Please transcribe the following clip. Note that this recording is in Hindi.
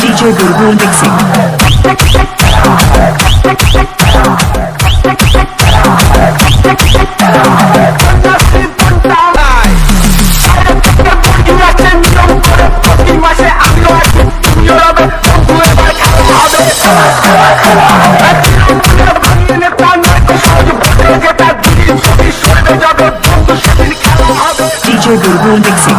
DJ Bulbul Mixing. DJ Bulbul Mixing.